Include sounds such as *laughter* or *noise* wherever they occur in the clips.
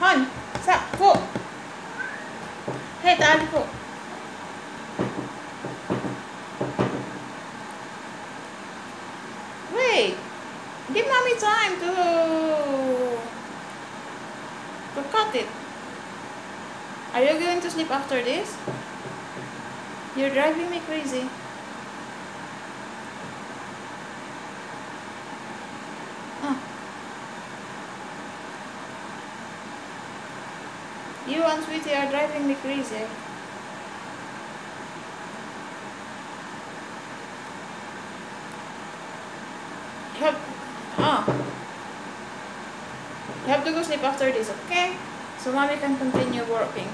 Hun, sa, go. Hey, Dad, go. Wait. Give mommy time to to cut it. Are you going to sleep after this? You're driving me crazy. You and Sweetie are driving me crazy. Oh. You have to go sleep after this, okay? So mommy can continue working.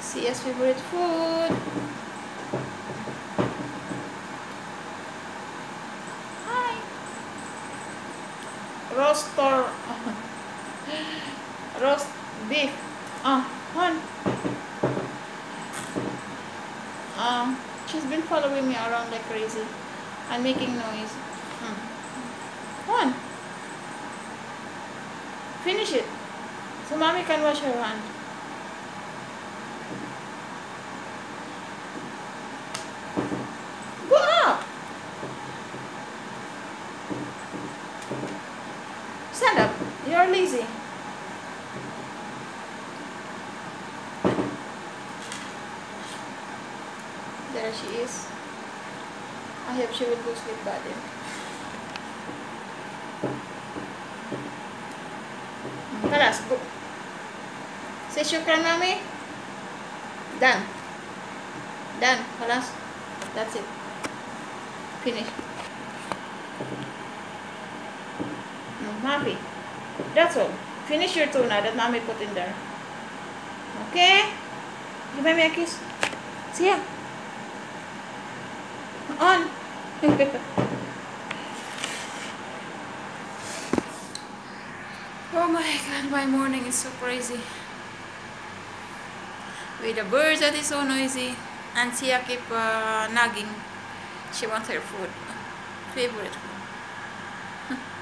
Sia's favorite food. Roast or roast beef. Ah, hon. Um, she's been following me around like crazy and making noise. One. Finish it. So mommy can wash her hand. Go up. Stand up. You're lazy. There she is. I hope she will go sleep by then. Kalas, go. Say shukran, mommy. Done. Done. Kalas. That's it. Finish. Mafi. That's all. Finish your tuna that mommy put in there. Okay? Give me a kiss. See ya. On. *laughs* oh my god, my morning is so crazy. With the birds that is so noisy. And Sia keep uh, nagging. She wants her food. Favorite food. *laughs*